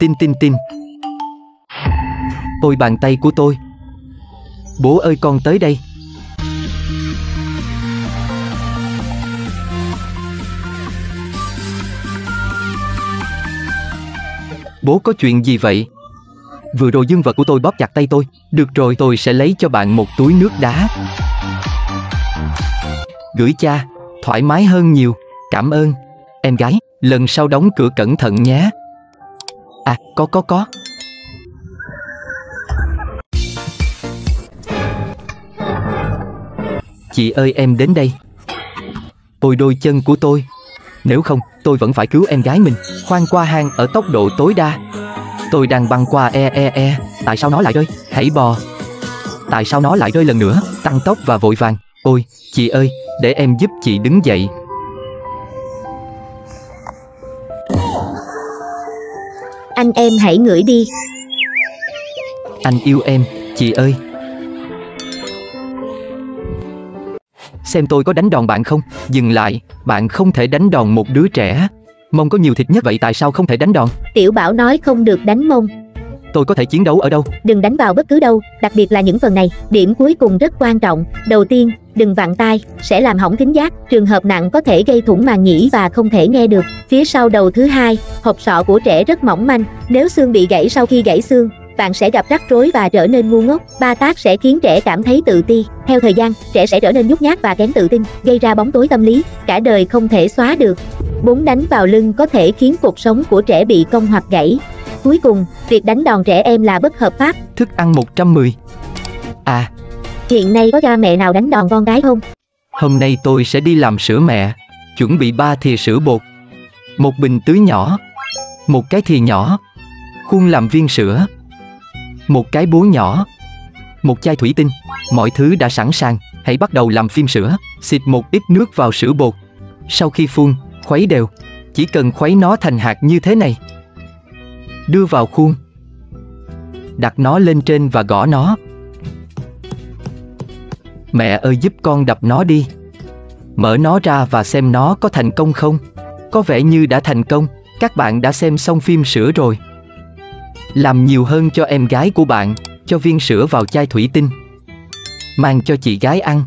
Tin tin tin. Ôi bàn tay của tôi. Bố ơi con tới đây. Bố có chuyện gì vậy? Vừa rồi dương vật của tôi bóp chặt tay tôi. Được rồi tôi sẽ lấy cho bạn một túi nước đá. Gửi cha, thoải mái hơn nhiều. Cảm ơn. Em gái, lần sau đóng cửa cẩn thận nhé. À, có có có. Chị ơi em đến đây. Bồi đôi chân của tôi. Nếu không, tôi vẫn phải cứu em gái mình. Khoan qua hang ở tốc độ tối đa. Tôi đang băng qua e e e. Tại sao nó lại rơi? Hãy bò. Tại sao nó lại rơi lần nữa? Tăng tốc và vội vàng. Ôi, chị ơi, để em giúp chị đứng dậy. Anh em hãy ngửi đi. Anh yêu em, chị ơi. Xem tôi có đánh đòn bạn không? Dừng lại, bạn không thể đánh đòn một đứa trẻ. Mông có nhiều thịt nhất vậy tại sao không thể đánh đòn? Tiểu Bảo nói không được đánh mông. Tôi có thể chiến đấu ở đâu? Đừng đánh vào bất cứ đâu, đặc biệt là những phần này. Điểm cuối cùng rất quan trọng. Đầu tiên, đừng vặn tai, sẽ làm hỏng thính giác. Trường hợp nặng có thể gây thủng màng nhĩ và không thể nghe được. Phía sau đầu thứ hai, hộp sọ của trẻ rất mỏng manh. Nếu xương bị gãy sau khi gãy xương, bạn sẽ gặp rắc rối và trở nên ngu ngốc. Ba tác sẽ khiến trẻ cảm thấy tự ti. Theo thời gian, trẻ sẽ trở nên nhút nhát và kém tự tin, gây ra bóng tối tâm lý, cả đời không thể xóa được. Bốn đánh vào lưng có thể khiến cuộc sống của trẻ bị cong hoặc gãy. Cuối cùng, việc đánh đòn trẻ em là bất hợp pháp. Thức ăn 110. À, Hiện nay có cha mẹ nào đánh đòn con gái không? hôm nay tôi sẽ đi làm sữa mẹ. Chuẩn bị 3 thìa sữa bột. Một bình tưới nhỏ. Một cái thìa nhỏ. Khuôn làm viên sữa. Một cái búa nhỏ. Một chai thủy tinh. Mọi thứ đã sẵn sàng. Hãy bắt đầu làm phim sữa. Xịt một ít nước vào sữa bột. Sau khi phun, khuấy đều. Chỉ cần khuấy nó thành hạt như thế này. Đưa vào khuôn. Đặt nó lên trên và gõ nó. Mẹ ơi giúp con đập nó đi. Mở nó ra và xem nó có thành công không. Có vẻ như đã thành công, các bạn đã xem xong phim sữa rồi. Làm nhiều hơn cho em gái của bạn, cho viên sữa vào chai thủy tinh. Mang cho chị gái ăn.